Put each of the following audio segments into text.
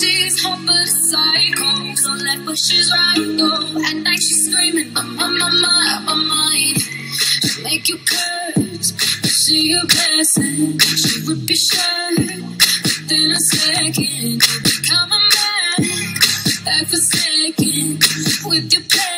she's hot a psycho. So left but she's right though. At night she's screaming, I'm on my mind, I'm on mine. She make you curse, see you passing. She rip your shirt within a second. Come on back, back for second with your pain.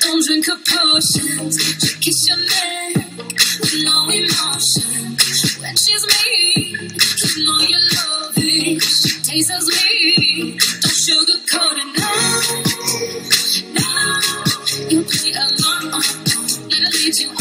Don't drink her potions. She kiss your neck with no emotion. When she's me, you know you love it. She tastes as me. Don't sugarcoat it. No, no. You play along. Let her you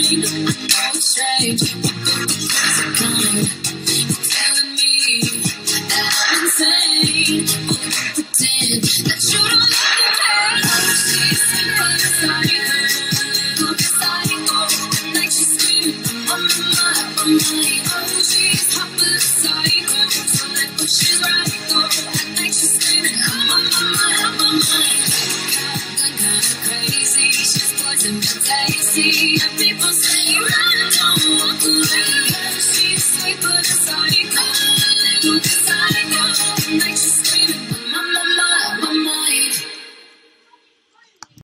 change, no.